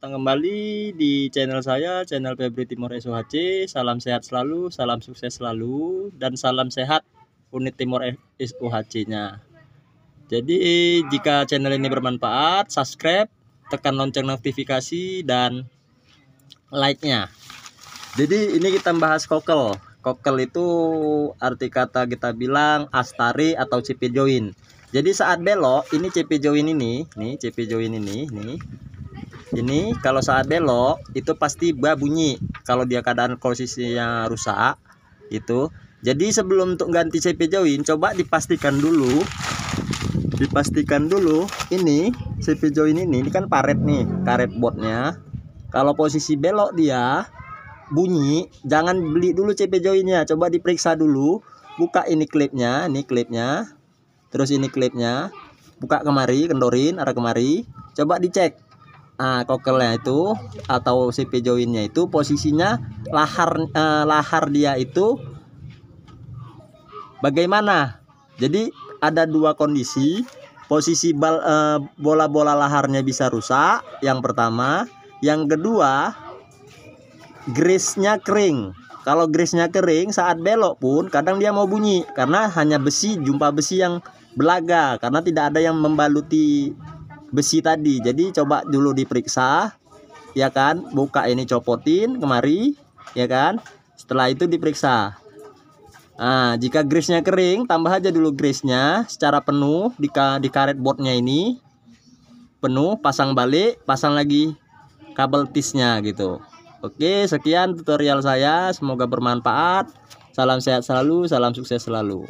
datang kembali di channel saya, channel Febri Timur SOHC. Salam sehat selalu, salam sukses selalu, dan salam sehat unit Timur SOHC-nya. Jadi jika channel ini bermanfaat, subscribe, tekan lonceng notifikasi dan like-nya. Jadi ini kita bahas kokel. Kokel itu arti kata kita bilang astari atau CP join. Jadi saat belok, ini CP join ini, nih CP join ini, nih ini kalau saat belok itu pasti bah bunyi. Kalau dia keadaan posisinya rusak itu jadi sebelum untuk ganti CP join coba dipastikan dulu dipastikan dulu ini CP join ini ini kan paret nih karet botnya. Kalau posisi belok dia bunyi jangan beli dulu CP joinnya. Coba diperiksa dulu buka ini klipnya ini klipnya. Terus ini klipnya buka kemari kendorin arah kemari. Coba dicek Nah, kokelnya itu atau CP joinnya itu posisinya lahar eh, lahar dia itu bagaimana? Jadi ada dua kondisi. Posisi bal eh, bola-bola laharnya bisa rusak. Yang pertama, yang kedua grease-nya kering. Kalau grease-nya kering saat belok pun kadang dia mau bunyi karena hanya besi jumpa besi yang belaga karena tidak ada yang membaluti besi tadi. Jadi coba dulu diperiksa ya kan? Buka ini copotin kemari ya kan? Setelah itu diperiksa. Nah jika grease-nya kering tambah aja dulu grease-nya secara penuh di, di karet boardnya ini. Penuh pasang balik pasang lagi kabel tisnya gitu. Oke sekian tutorial saya. Semoga bermanfaat. Salam sehat selalu salam sukses selalu